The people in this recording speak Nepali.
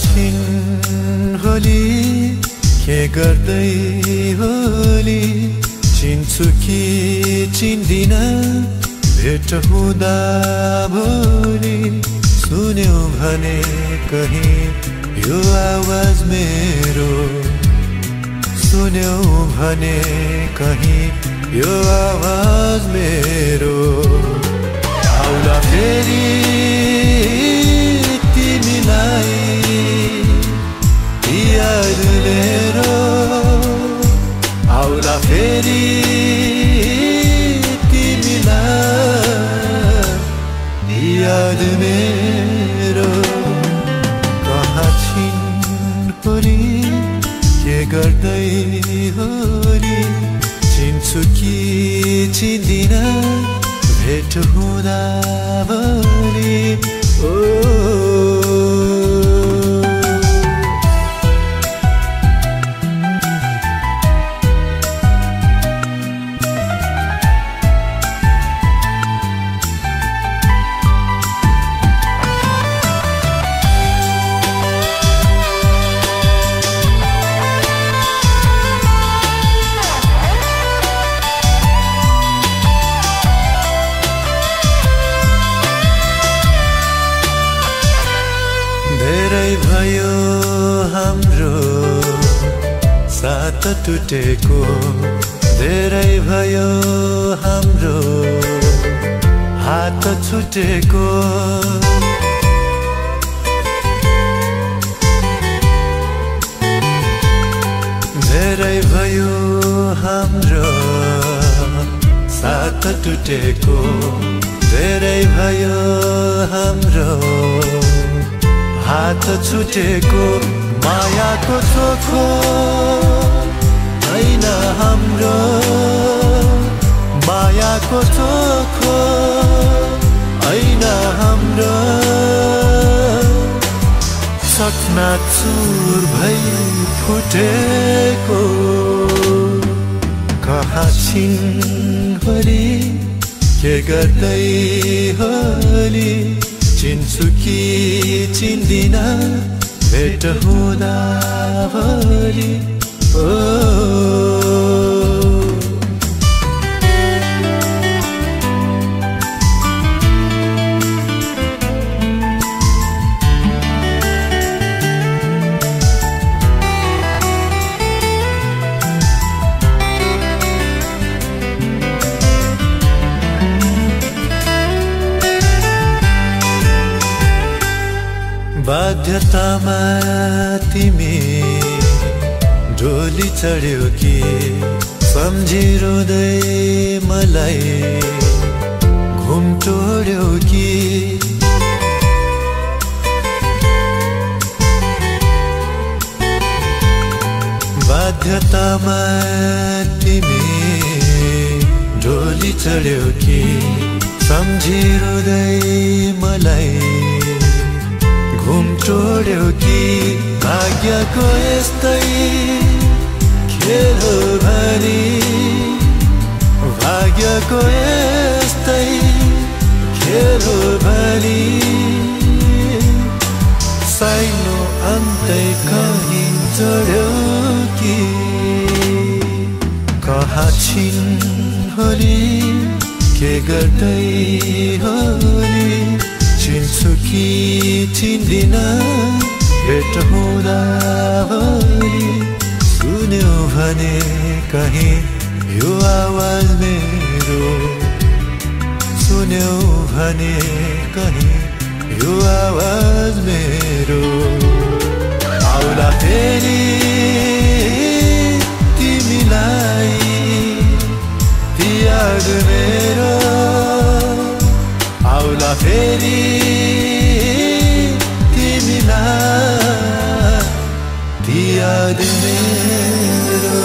कहाँ छिन् होली के गर्दै होली चिन्छु कि चिन्दिन भेट हुँदा भोलि सुन्यौ भने कहीँ यो आवाज मेरो सुन्यौ भने कहीँ यो आवाज मेरो आउला फेरि होली चिन्छु कि चिन्दिन भेट हुँदा हाम्रो साथ टुटेको धेरै भयो हाम्रो। हात छुटेको। धेरै भयो हाम्रो। साथ टुटेको धेरै भयो हाम्रो। हात छुटेको। मायाको चोखो होइन हाम्रो। मायाको चोखो होइन हाम्रो। सपना चुर भई फुटेको। कहाँ छिन् होली के गर्दै होली? चिन्छु कि चिन्दिन? भेट हुँदा भोलि ओ बाध्यतामा तिमी डोली चढ्यो कि सम्झिरुँदै मलाई घुम्टोड्यो कि? बाध्यतामा तिमी डोली चढ्यो कि सम्झिरुँदै मलाई भाग्यको यस्तै खेल हो भरी भाग्यको यस्तै खेल हो भरी साइनो अन्तै कहीँ चढ्यो कि? कहाँ छिन् होली के गर्दै होली? चिन्छु कि चिन्दिन भेट हुँदा भोलि सुन्यो भने कहीँ यो आवाज मेरो सुन्यो भने कहीँ यो आवाज मेरो आउला फेरि तिमीलाई याद मेरो आउला फेरि तिमीलाई याद मेरो